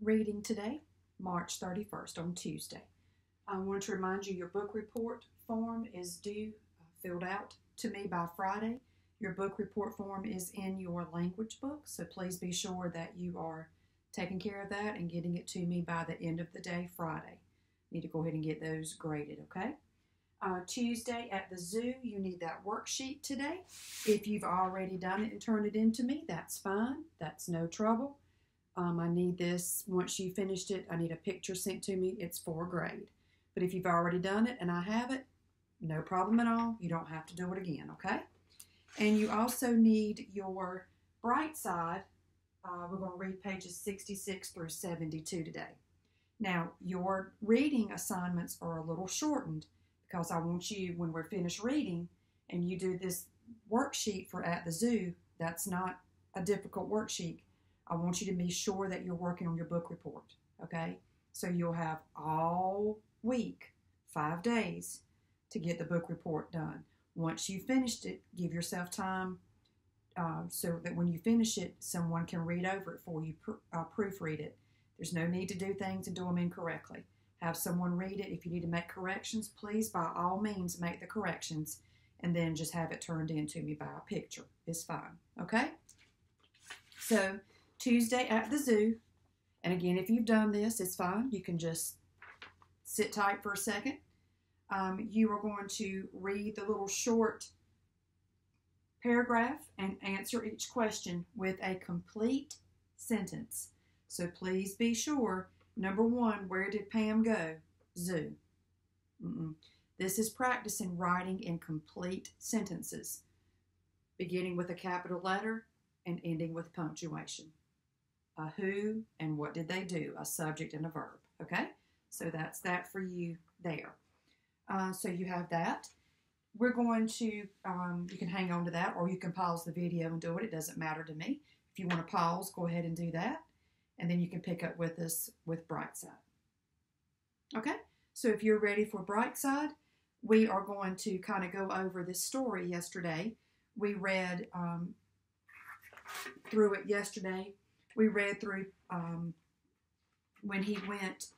reading today, March 31st, on Tuesday. I want to remind you your book report form is due, uh, filled out to me by Friday. Your book report form is in your language book, so please be sure that you are taking care of that and getting it to me by the end of the day, Friday. Need to go ahead and get those graded, okay? Uh, Tuesday at the zoo, you need that worksheet today. If you've already done it and turned it into me, that's fine. That's no trouble. Um, I need this, once you finished it, I need a picture sent to me. It's for grade. But if you've already done it and I have it, no problem at all. You don't have to do it again, okay? And you also need your bright side. Uh, we're going to read pages 66 through 72 today. Now, your reading assignments are a little shortened because I want you, when we're finished reading and you do this worksheet for At the Zoo, that's not a difficult worksheet. I want you to be sure that you're working on your book report, okay? So you'll have all week, five days, to get the book report done. Once you've finished it, give yourself time uh, so that when you finish it, someone can read over it for you, pr- uh, proofread it. There's no need to do things and do them incorrectly. Have someone read it. If you need to make corrections, please, by all means, make the corrections and then just have it turned in to me by a picture. It's fine. Okay? So, Tuesday at the zoo. And again, if you've done this, it's fine. You can just sit tight for a second. Um, you are going to read the little short paragraph and answer each question with a complete sentence. So please be sure. Number one, where did Pam go? Zoo. Mm-mm. This is practicing writing in complete sentences, beginning with a capital letter and ending with punctuation. A who and what did they do? A subject and a verb. Okay? So that's that for you there. Uh, so you have that. We're going to, um, you can hang on to that or you can pause the video and do it. It doesn't matter to me. If you want to pause, go ahead and do that. And then you can pick up with us with Bright Side. Okay? So if you're ready for Bright Side, we are going to kind of go over this story yesterday. We read um, through it yesterday. We read through um, when he went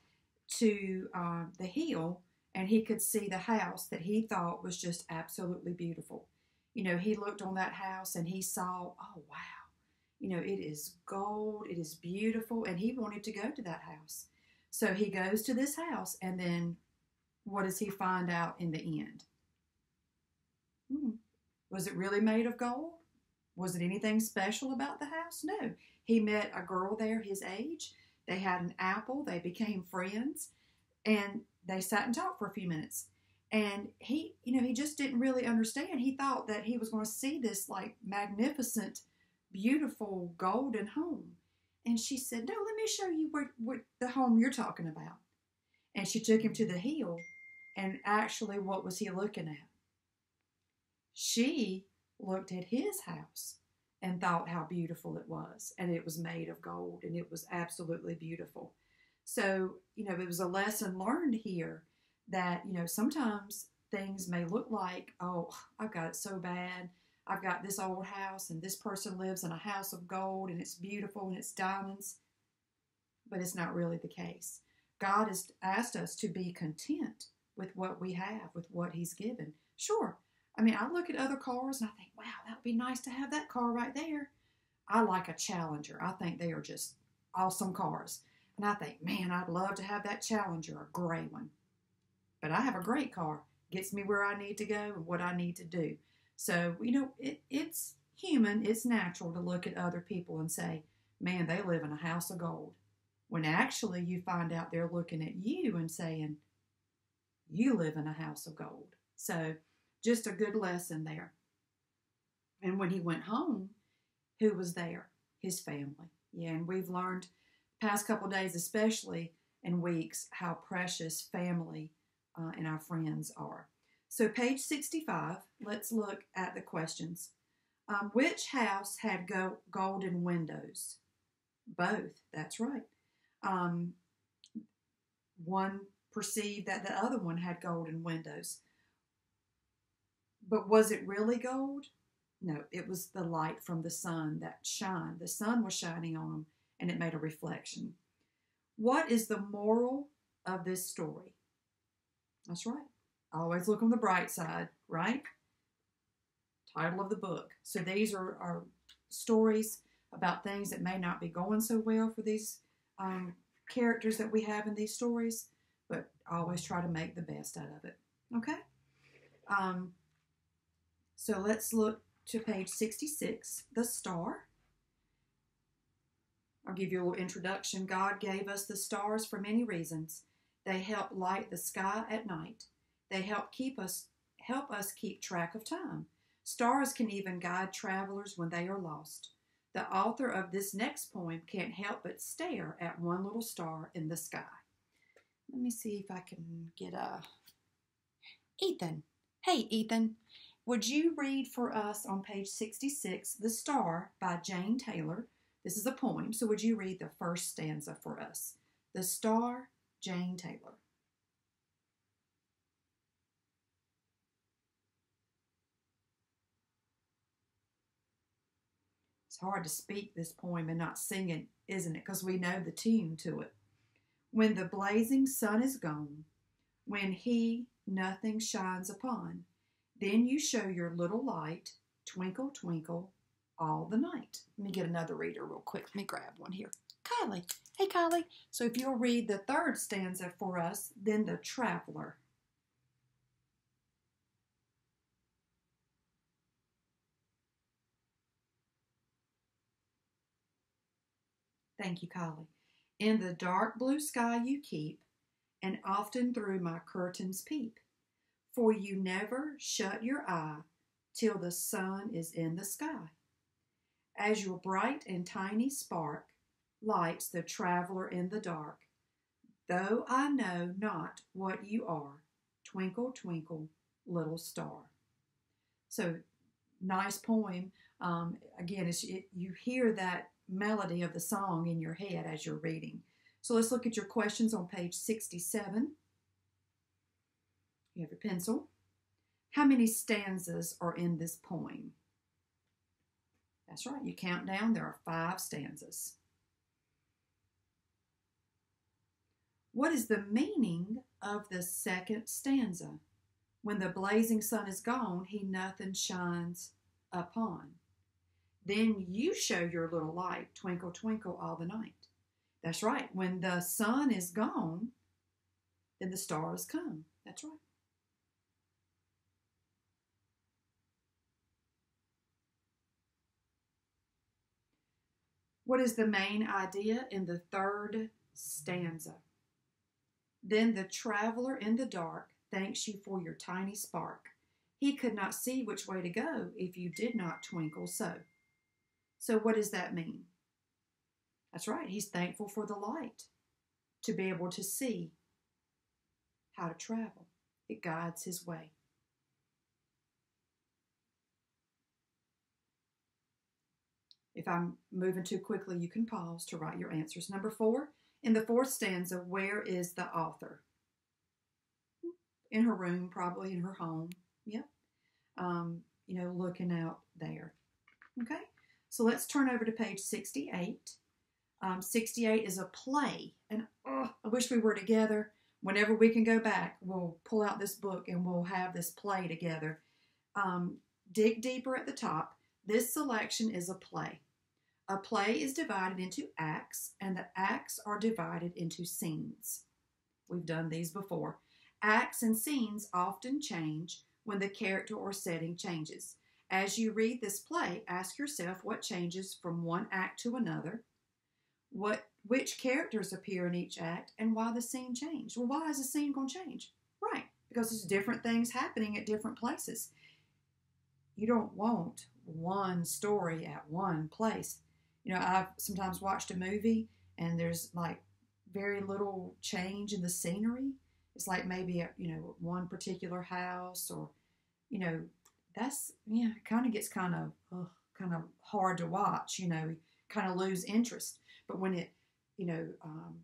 to uh, the hill and he could see the house that he thought was just absolutely beautiful. You know, he looked on that house and he saw, oh, wow, you know, it is gold, it is beautiful, and he wanted to go to that house. So he goes to this house, and then what does he find out in the end? Hmm. Was it really made of gold? Was it anything special about the house? No. He met a girl there his age. They had an apple. They became friends. And they sat and talked for a few minutes. And he, you know, he just didn't really understand. He thought that he was going to see this like magnificent, beautiful golden home. And she said, No, let me show you what the home you're talking about. And she took him to the hill. And actually, what was he looking at? She looked at his house and thought how beautiful it was. And it was made of gold and it was absolutely beautiful. So, you know, it was a lesson learned here that, you know, sometimes things may look like, oh, I've got it so bad. I've got this old house and this person lives in a house of gold and it's beautiful and it's diamonds. But it's not really the case. God has asked us to be content with what we have, with what He's given. Sure, I mean, I look at other cars and I think, wow, that would be nice to have that car right there. I like a Challenger. I think they are just awesome cars. And I think, man, I'd love to have that Challenger, a gray one. But I have a great car. Gets me where I need to go and what I need to do. So, you know, it, it's human, it's natural to look at other people and say, man, they live in a house of gold. When actually you find out they're looking at you and saying, you live in a house of gold. So, just a good lesson there. And when he went home, who was there? His family. Yeah, and we've learned past couple days, especially and weeks, how precious family uh, and our friends are. So, page 65, let's look at the questions. Um, which house had go- golden windows? Both, that's right. Um, one perceived that the other one had golden windows. But was it really gold? No, it was the light from the sun that shined. The sun was shining on them and it made a reflection. What is the moral of this story? That's right. Always look on the bright side, right? Title of the book. So these are, are stories about things that may not be going so well for these um, characters that we have in these stories, but always try to make the best out of it. Okay? Um, so let's look to page 66, the star. I'll give you a little introduction. God gave us the stars for many reasons. They help light the sky at night. They help keep us help us keep track of time. Stars can even guide travelers when they are lost. The author of this next poem can't help but stare at one little star in the sky. Let me see if I can get a Ethan. Hey Ethan, would you read for us on page 66 The Star by Jane Taylor? This is a poem, so would you read the first stanza for us? The Star, Jane Taylor. It's hard to speak this poem and not sing it, isn't it? Because we know the tune to it. When the blazing sun is gone, when he nothing shines upon, then you show your little light, twinkle, twinkle, all the night. Let me get another reader real quick. Let me grab one here. Kylie. Hey, Kylie. So if you'll read the third stanza for us, then the traveler. Thank you, Kylie. In the dark blue sky you keep, and often through my curtains peep. For you never shut your eye till the sun is in the sky. As your bright and tiny spark lights the traveler in the dark, though I know not what you are, twinkle, twinkle, little star. So, nice poem. Um, again, it, you hear that melody of the song in your head as you're reading. So let's look at your questions on page 67. You have your pencil. How many stanzas are in this poem? That's right, you count down, there are five stanzas. What is the meaning of the second stanza? When the blazing sun is gone, he nothing shines upon. Then you show your little light, twinkle, twinkle, all the night. That's right. When the sun is gone, then the stars come. That's right. What is the main idea in the third stanza? Then the traveler in the dark thanks you for your tiny spark. He could not see which way to go if you did not twinkle so. So, what does that mean? That's right, he's thankful for the light to be able to see how to travel. It guides his way. If I'm moving too quickly, you can pause to write your answers. Number four, in the fourth stanza, where is the author? In her room, probably in her home. Yep. Um, you know, looking out there. Okay. So let's turn over to page 68. Um, 68 is a play, and oh, I wish we were together. Whenever we can go back, we'll pull out this book and we'll have this play together. Um, dig deeper at the top. This selection is a play. A play is divided into acts, and the acts are divided into scenes. We've done these before. Acts and scenes often change when the character or setting changes. As you read this play, ask yourself what changes from one act to another, what which characters appear in each act, and why the scene changed. Well, why is the scene going to change? Right, because there's different things happening at different places. You don't want one story at one place. You know, I've sometimes watched a movie and there's like very little change in the scenery. It's like maybe a, you know one particular house or you know that's yeah, kind of gets kind of kind of hard to watch. You know, kind of lose interest. But when it you know um,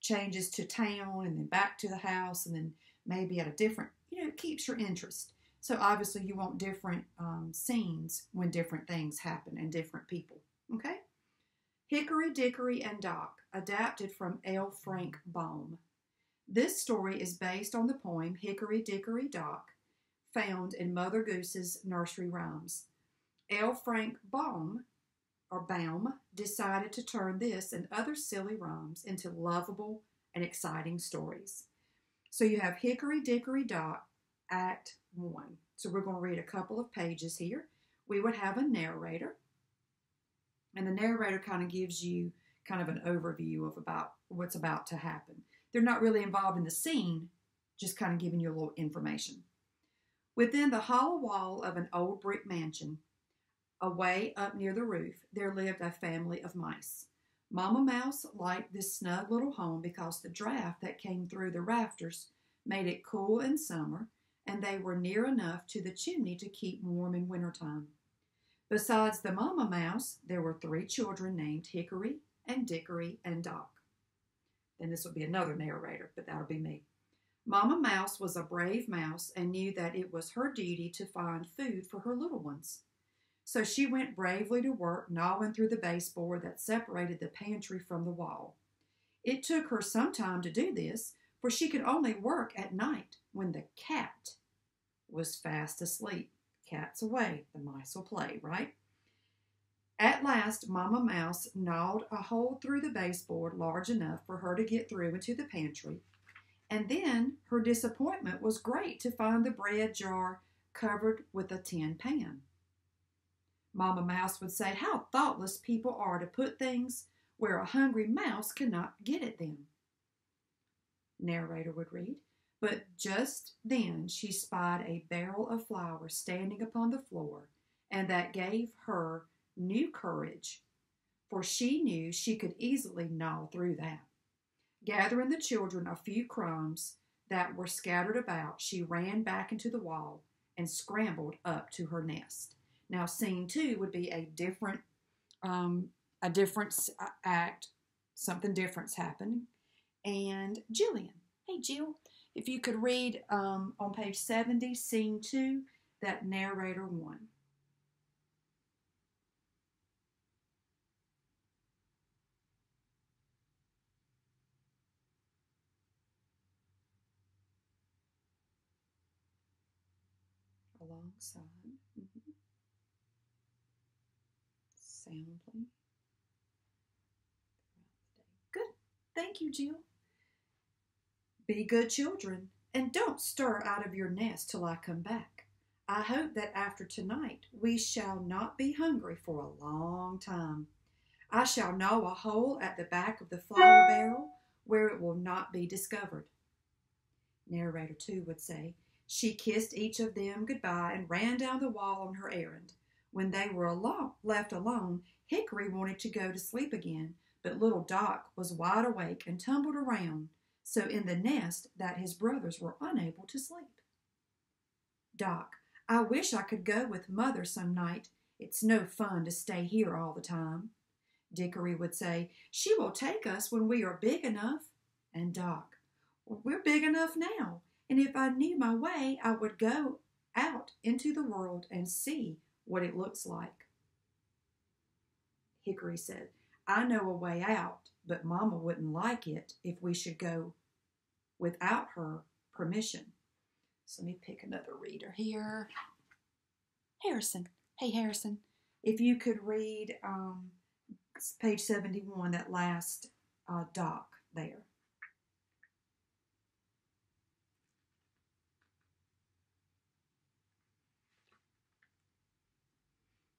changes to town and then back to the house and then maybe at a different, you know, it keeps your interest. So obviously you want different um, scenes when different things happen and different people. Okay. Hickory Dickory and Dock, adapted from L. Frank Baum. This story is based on the poem Hickory Dickory Dock, found in Mother Goose's Nursery Rhymes. L. Frank Baum, or Baum, decided to turn this and other silly rhymes into lovable and exciting stories. So you have Hickory Dickory Dock, Act 1. So we're going to read a couple of pages here. We would have a narrator, and the narrator kind of gives you kind of an overview of about what's about to happen. They're not really involved in the scene, just kind of giving you a little information. Within the hollow wall of an old brick mansion, away up near the roof, there lived a family of mice. Mamma Mouse liked this snug little home because the draft that came through the rafters made it cool in summer, and they were near enough to the chimney to keep warm in wintertime. Besides the mama Mouse, there were three children named Hickory and Dickory and Dock. Then this will be another narrator, but that'll be me. Mama Mouse was a brave mouse and knew that it was her duty to find food for her little ones. So she went bravely to work gnawing through the baseboard that separated the pantry from the wall. It took her some time to do this, for she could only work at night when the cat was fast asleep. Cat's away, the mice will play, right? At last, Mamma Mouse gnawed a hole through the baseboard large enough for her to get through into the pantry, and then her disappointment was great to find the bread jar covered with a tin pan. Mamma Mouse would say, How thoughtless people are to put things where a hungry mouse cannot get at them. Narrator would read, But just then she spied a barrel of flour standing upon the floor, and that gave her new courage, for she knew she could easily gnaw through that. Gathering the children a few crumbs that were scattered about, she ran back into the wall and scrambled up to her nest. Now, scene two would be a different, um, a different act. Something different's happening. And Jillian, hey Jill, if you could read um, on page seventy, scene two, that narrator one. alongside. Mm-hmm. Soundly. Good. Thank you, Jill. Be good children and don't stir out of your nest till I come back. I hope that after tonight we shall not be hungry for a long time. I shall gnaw a hole at the back of the flour barrel where it will not be discovered. Narrator 2 would say, she kissed each of them goodbye and ran down the wall on her errand. When they were alone, left alone, Hickory wanted to go to sleep again, but little Dock was wide awake and tumbled around so in the nest that his brothers were unable to sleep. Dock, I wish I could go with mother some night. It's no fun to stay here all the time. Dickory would say, She will take us when we are big enough. And Dock, We're big enough now and if I knew my way, I would go out into the world and see what it looks like. Hickory said, I know a way out, but Mama wouldn't like it if we should go without her permission. So let me pick another reader here. Harrison. Hey, Harrison. If you could read um, page 71, that last uh, dock there.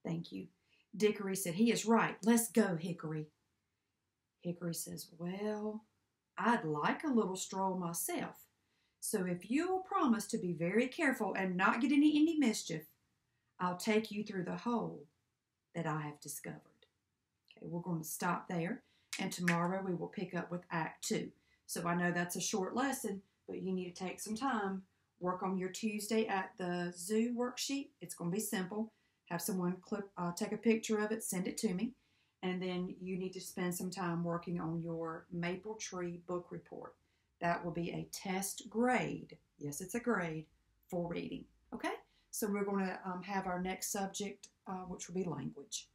Thank you. Dickory said, He is right. Let's go, Hickory. Hickory says, Well, I'd like a little stroll myself. So if you'll promise to be very careful and not get any any mischief, I'll take you through the hole that I have discovered. Okay, we're going to stop there, and tomorrow we will pick up with Act Two. So I know that's a short lesson, but you need to take some time, work on your Tuesday at the zoo worksheet. It's going to be simple have someone clip, uh, take a picture of it, send it to me, and then you need to spend some time working on your Maple Tree book report. That will be a test grade. Yes, it's a grade for reading. Okay, so we're going to um, have our next subject, uh, which will be language.